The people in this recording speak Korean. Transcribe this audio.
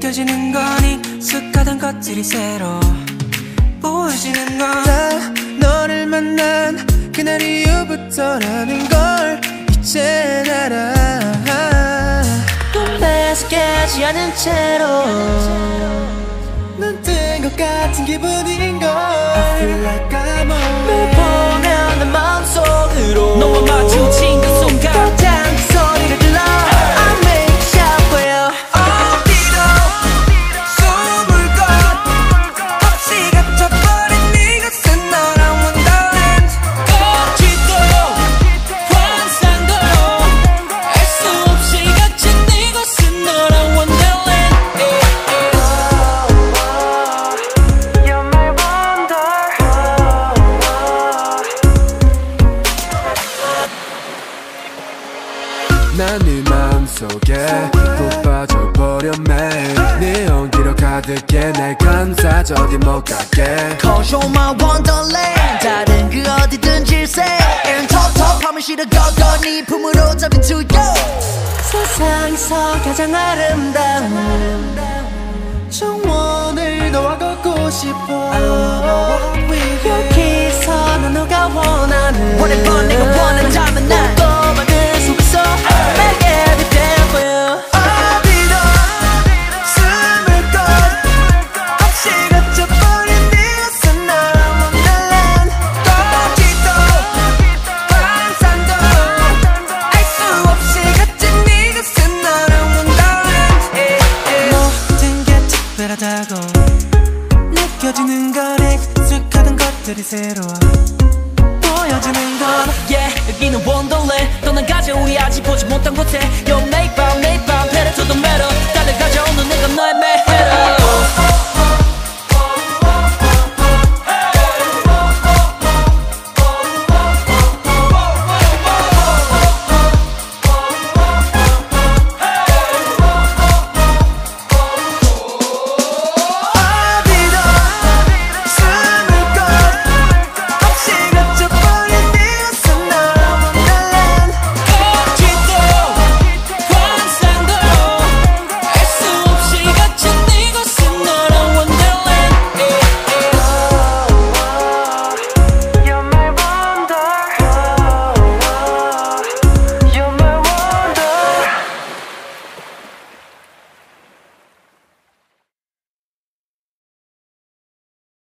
느껴지는 건 익숙하던 것들이 새로 보여지는 건나 너를 만난 그날 이후부터라는 걸 이제 알아. 꿈에서 깨지 않은 채로 눈뜬 것 같은 기분이 난네 마음속에 푹 빠져버려 매일 네 온기로 가득해. 날 감싸 저리 못 가게. Cause you're my wonderland. 다른 그 어디든 질색 이런 텁텁함을 실어 걷어 네 품으로 잡힌 to you 세상에서 가장 아름다운 정원을 너와 걷고 싶어 느껴지는 건 익숙하던 것들이 새로워 보여지는 건 Yeah 여기는 원더랜드 떠난 가져 우리 아직 보지 못한 곳에